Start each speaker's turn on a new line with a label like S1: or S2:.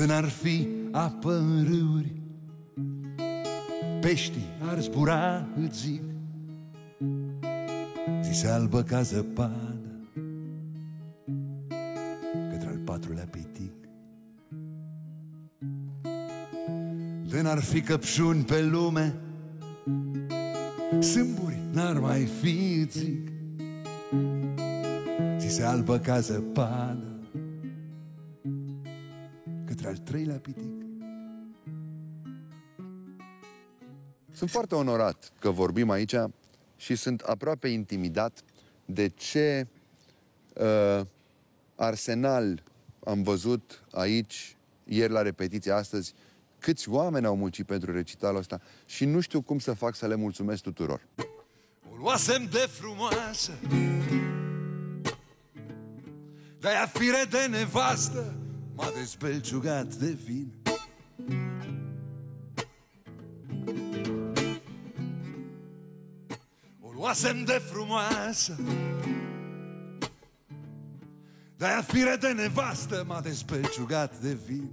S1: De n-ar fi apă în râuri Peștii ar zbura, îți zic Zi se albă ca zăpadă Către al patrulea pitic. De n-ar fi căpșuni pe lume Sâmburi n-ar mai fi, îți zic Zi se albă ca zăpadă Către al treilea pitic
S2: Sunt foarte onorat că vorbim aici și sunt aproape intimidat de ce uh, arsenal am văzut aici, ieri la repetiție, astăzi, câți oameni au muncit pentru recitalul ăsta și nu știu cum să fac să le mulțumesc tuturor.
S1: O luasem de frumoasă De-aia fire de nevastă M-a dezbelciugat de vin. O luasem de frumoasă. De-aia fire de nevastă M-a dezbelciugat de vin